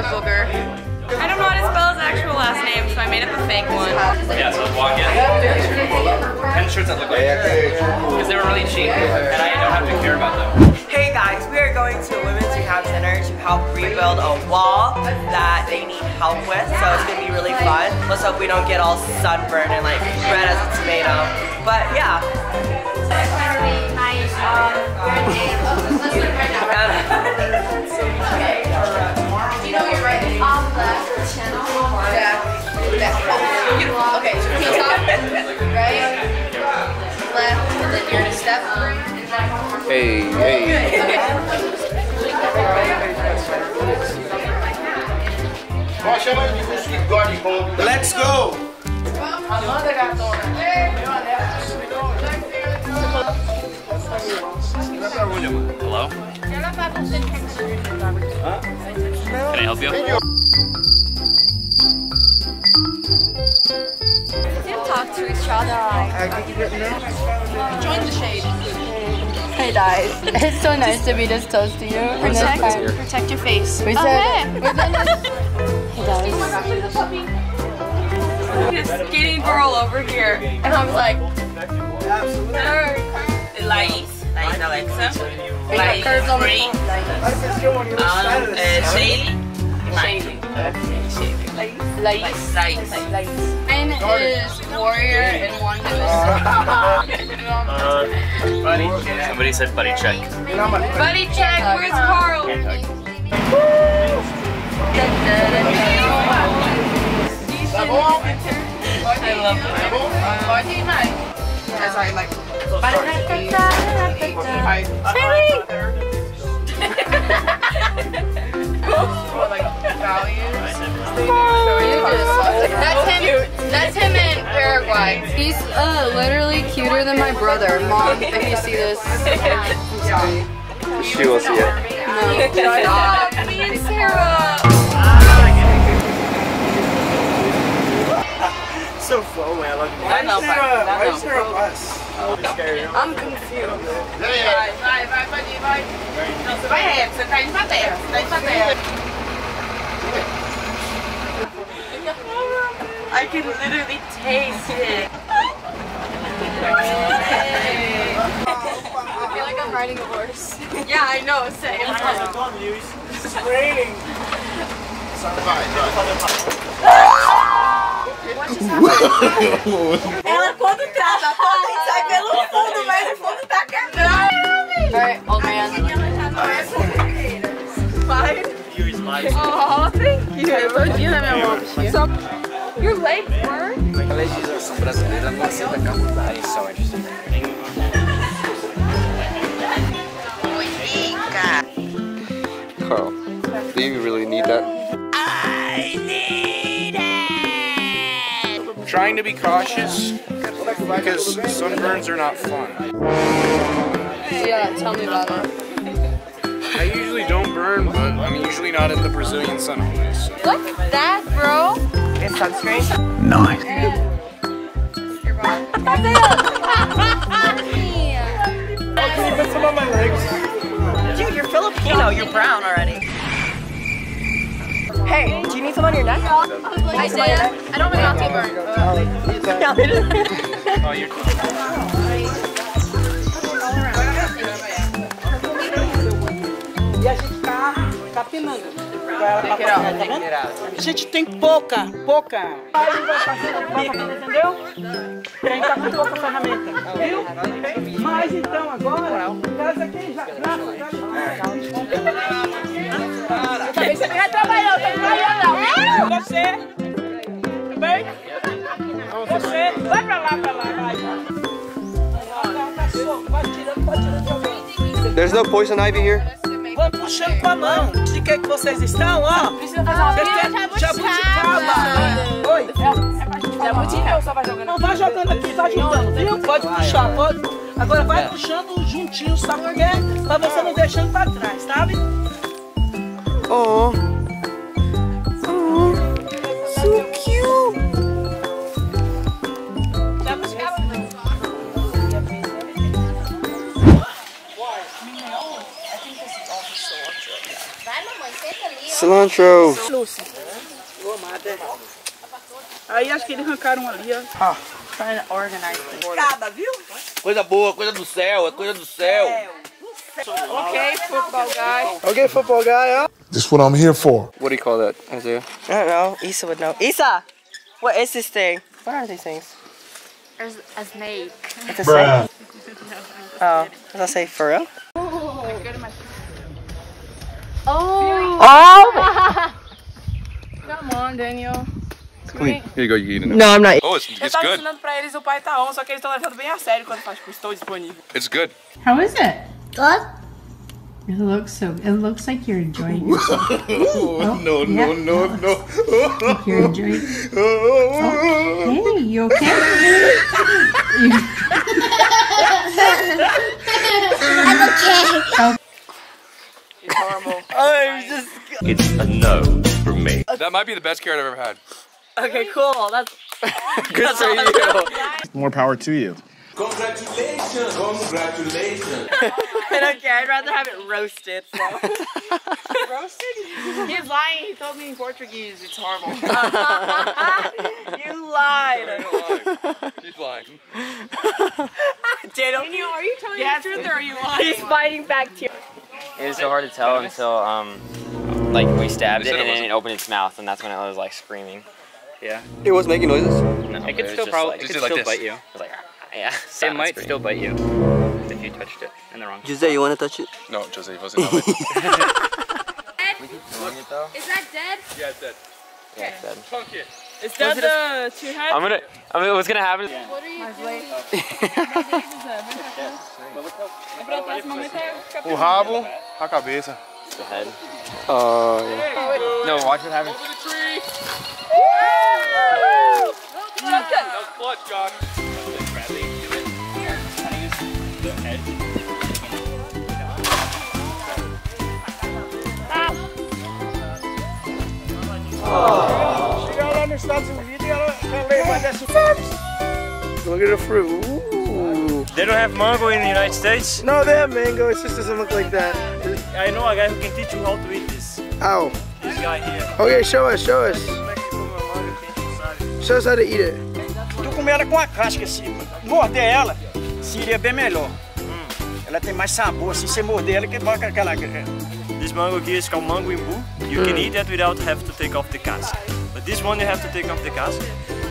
a booger. I don't know how to spell his actual last name, so I made up a fake one. Yeah, so walk in. Ten shirts that look like because they were really cheap, and I don't have to care about them. Hey guys, we are going to a Women's Rehab Center to help rebuild a wall that they need help with, so it's gonna be really fun. Let's hope we don't get all sunburned and like red as a tomato. But yeah. On left channel. Yeah. Beautiful. Okay, so keep top, right, left, and then you're gonna step. Hey, hey. Let's go! Hello? Can I help you? Talk to each other. Join the shade. Hey guys, it's so nice to be this close to you. Protect, protect your face. We oh, said, hey. we said hey guys. This skinny girl over here, and I'm like, Lais, Lais Alexa, Lais curves on the Free, um, uh, Shaley, Shaley. Lais. Lais. one is warrior and one is. Somebody said buddy check. Buddy check, where's Carl? Can't hug. I love them. As I like. That's him. That's him in Paraguay. He's uh, literally cuter than my brother. Mom, if you see this, She will see it. No. Stop. Me and Sarah. so full, man. Like, Why is there why is there a bus? I'm confused. Vai, vai, vai, vai, vai. Não, você vai reto, você tá indo pra terra, você tá indo pra terra. I can literally taste it. I feel like I'm riding a horse. yeah, I know. Same. It's raining. Ela quando trava a foto, sai pelo fundo, mas o fundo tá quebrado. Alright, old man. Oh, thank you. Todinha na minha mão, bichinha. So, your legs were? A legislação brasileira não aceita carro da sorte. Carl, do you really need that? Trying to be cautious because sunburns are not fun. Yeah, tell me about it. I usually don't burn, but I'm usually not in the Brazilian sun always. So. Look at that, bro. It's sunscreen? Can you put some on my legs? Dude, you're Filipino, you're brown already. Hey, do you need some on your neck? Isaiah, I don't have a burn. Oh, you're. E a gente tá capinando. Tá? A gente tem pouca, pouca. Entendeu? E a gente tá com pouca ferramenta, viu? Mas então agora, traz aqui já, graça, graça. Também Você, tudo bem? Você, vai pra lá, pra lá, vai. Vai, tá tirando, vai tirando de alguém. There's no poison ivy here? Vão puxando com a mão. De que que vocês estão, ó? Precisa fazer uma jabuticaba. Oi. Jabuticaba só vai jogando. Não, vai jogando aqui, vai juntando, viu? Pode puxar, pode. Agora vai puxando juntinho, sabe por quê? Pra você não deixando pra trás, sabe? Oh. Cilantro. Lucy. Ô, mother. Aí acho que eles arrancaram ali, ó. Ó, trying to organize things. Cada, viu? Coisa boa, coisa do céu, é coisa do céu. Okay, football guy. Okay, football guy, huh? This is what I'm here for. What do you call that, Isaiah? I don't know. Isa would know. Isa! What is this thing? What are these things? There's a snake. It's a snake. Oh, does that say for real? Oh! Oh! Come on, Daniel. Here you go, you eat it No, I'm not. Oh, it's, Eu it's tava good. ensinando pra eles o pai tá on, só que eles estão levando bem a sério quando faz, tipo, estou disponível. It's good. How is it? Good. It looks so. It looks like you're enjoying yourself. Oh, no, no, no, no. Like you're enjoying. Oh, hey, you okay? I'm okay. I'm just. It's a no from me. That might be the best carrot I've ever had. Okay, cool. That's. Good for you. More power to you. Congratulations, congratulations. I don't care. I'd rather have it roasted. So. Roasted? He's lying. He told me in Portuguese. It's horrible. you lied. He's lying. Daniel, are you telling the truth or are you lying? he's fighting back to you. It was so hard to tell until um, like we stabbed it it and then it opened its mouth and that's when it was like screaming. Yeah. It was making noises. No, It could was still probably like, it could do like still bite you. it was like yeah. It might scream. still bite you if you touched it in the wrong. Jose, you want to touch it? No, Jose it wasn't. on it. Is that dead? yeah, it's dead. Yeah, it's dead. Chunk it. Is that the two head? I'm gonna. I mean, what's gonna happen? What are you doing? O rabo, a cabeça. The head. Uh, oh, yeah. No, watch what happens. Over the tree. That was clutch, Josh. Dessa. Look at the fruit. Ooh. They don't have mango in the United States. No, they have mango. It just doesn't look like that. I know a guy who can teach you how to eat this. Ow. This guy here. Okay, show us, show us. Show us how to eat it. Tu comer ela com a casca assim, morder ela, seria bem melhor. Ela tem mais sabor, assim, você morder ela que bota aquela... This mango here is called mango imbu. You can eat that without have to take off the cask. But this one you have to take off the cask.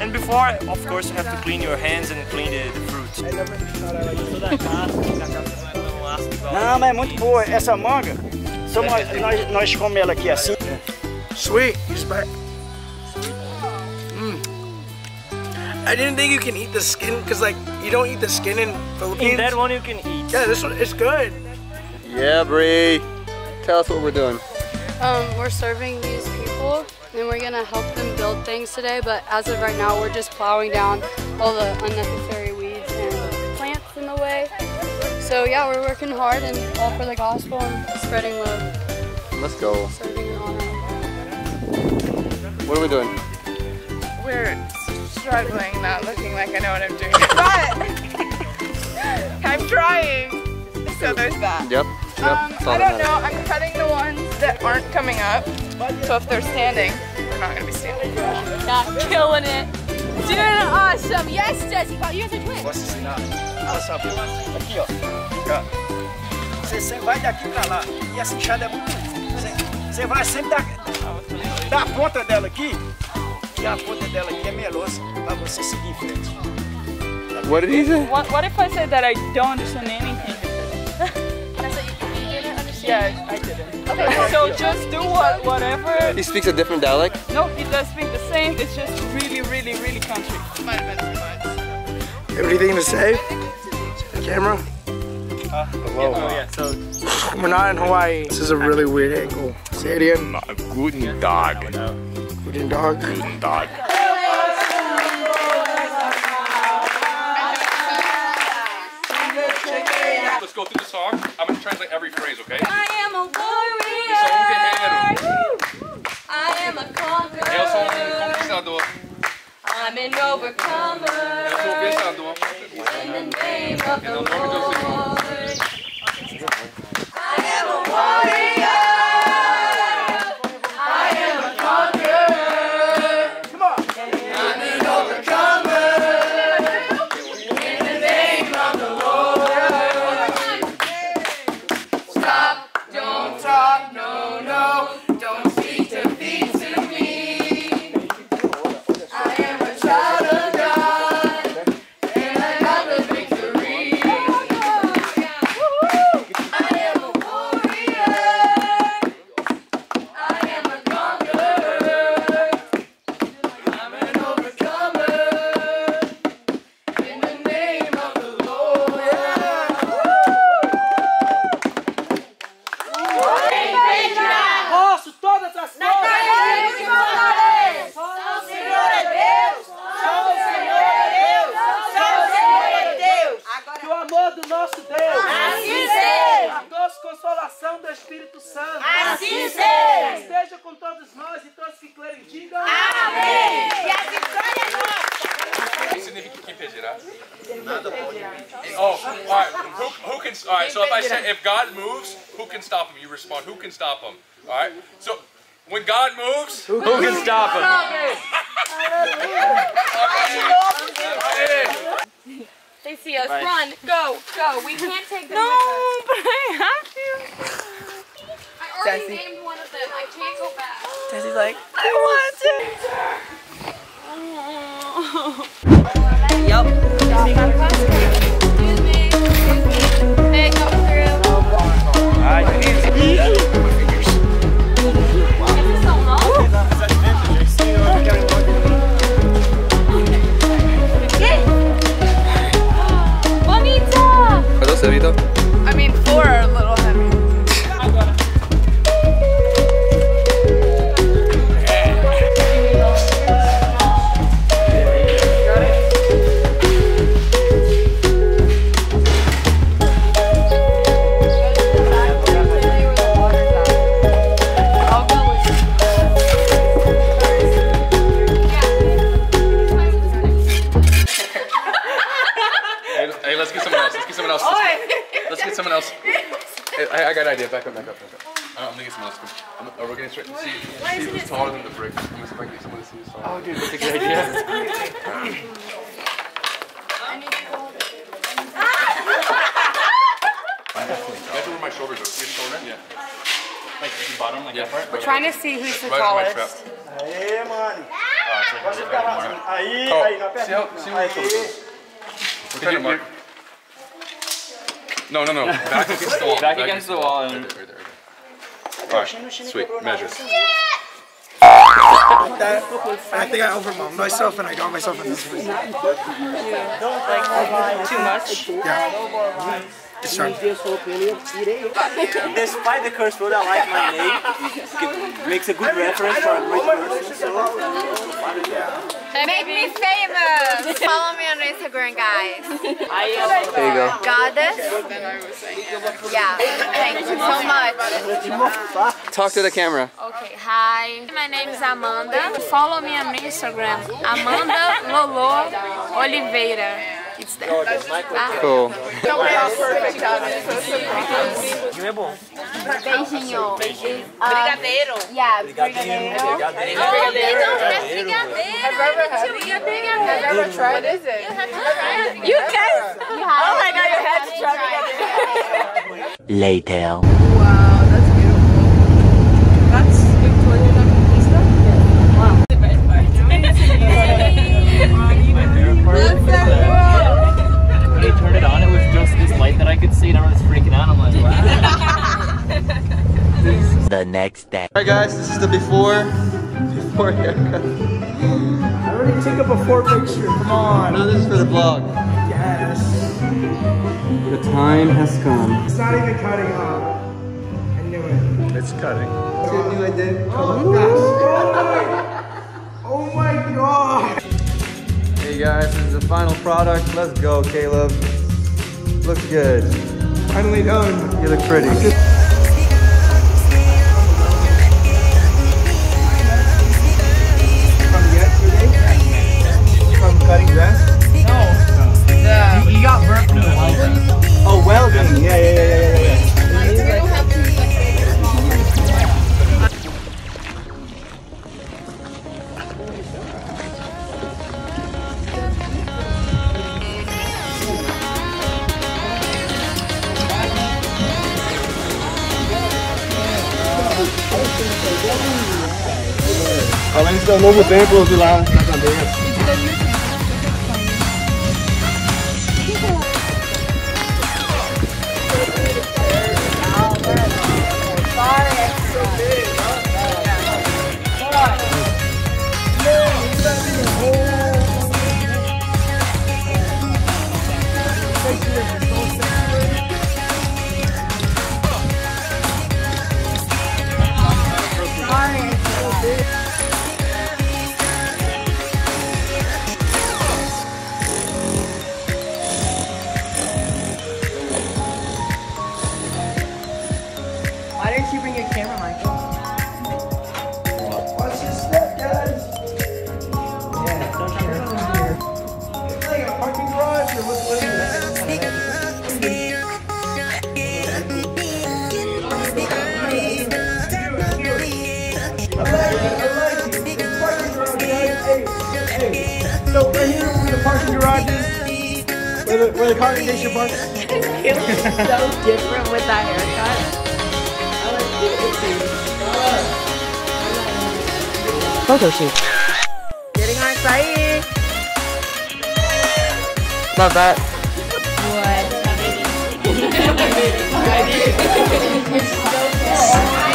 And before, of course, you have to clean your hands and clean the, the fruit. Não, mas é muito boa. Essa manga, só nós, nós, nós comemos ela aqui assim. Sweet. He's back. Mm. I didn't think you can eat the skin because, like, you don't eat the skin in Philippines. In that one you can eat. Yeah, this one it's good. Yeah, Bree. Tell us what we're doing. Um, we're serving these people and we're gonna help them build things today, but as of right now, we're just plowing down all the unnecessary weeds and plants in the way. So yeah, we're working hard and all for the gospel and spreading love, Let's go. serving and honoring. What are we doing? We're struggling, not looking like I know what I'm doing. But I'm trying. So there's that. Yep. Yep. Um, I don't know. I'm cutting the ones that aren't coming up. So if they're standing, they're not gonna be standing. Not killing it. Doing awesome. Yes, Desi. You guys are twins. Posso ensinar? Olha só, aqui ó. Ó. Você sempre vai daqui pra lá. E essa enxada é muito. Você, você vai sempre da, da ponta dela aqui. E a ponta dela aqui é melosa. Pra você seguir em frente. What did he say? What, what if I say that I don't understand anything? Yeah, I didn't. Okay, so just do what, whatever. He speaks a different dialect. No, he does speak the same. It's just really, really, really country. Might have been too much. Anything to say? Camera? Uh, oh yeah, so We're not in Hawaii. This is a really weird angle. Say it again. Guten Tag. Guten dog. Guten Tag. Let's go through the song. I'm gonna translate every phrase, okay? I am a Isso é um guerreiro. warrior. I am a Eu sou um conqueror. conquistador. I'm an overcomer. Eu sou vencedor. In the name of the nome do Senhor. Lord. All right. Who, who can? All right. So if I say if God moves, who can stop him? You respond. Who can stop him? All right. So when God moves, Who can stop him? They see us. Right. Run. Go. Go. We can't take them. No, but I have to. I already Desi. named one of them. I can't go back. Desi's like, I want to. Yup. Hey, bottom, like that part? We're trying to see who's the Right tallest. trap. Aê, mano. Oh, it's like Pode ficar lá assim. Aí, Oh, aí, na see how, perna. see where your shoulders Aí. are. We're trying to mark. No, no, no. Back against the wall. Back against the wall Right and- there, right there, right there. Alright, sweet. Measure. That, I think I overwhelmed myself and I got myself in this way. Like, too much? Yeah. It's trying. Despite the curse word, I like my name. It makes a good reference for a great person. So, Make me famous. Follow me on Instagram, guys. There you go. Goddess. Yeah. Thank you so much. Talk to the camera. Okay, hi. My name is Amanda. Follow me on Instagram. Amanda Lolo Oliveira. It's there. Tá? Cool. é bom. Beijinho. Brigadeiro. Yeah, brigadeiro. Oh, they don't have brigadeiro. Brigadeiro. Have you ever tried? What is it? You guys. Oh my god, you had to try brigadeiro. Later. Wow, that's beautiful. That's Vitória da Conquista? Wow. The best When I turned it on, it was just this light that I could see, and I was freaking out. I'm like, The next day. Alright guys, this is the before before haircut. I already took a before picture. Come on. No, this is for the vlog. Yes. The time has come. It's not even cutting off. I knew it. It's cutting. New identity. Oh my gosh. Oh my god. Hey guys, this is the final product. Let's go, Caleb. Looks good. Finally done. You look pretty. From yesterday? From cutting grass? No. You, you got burnt from the welding. Oh, welding. Yeah, yeah, yeah, yeah, novo templo de lá where the, where the congregation parks. so different with that haircut. Photo shoot. Getting our side. Love that. I'm so scared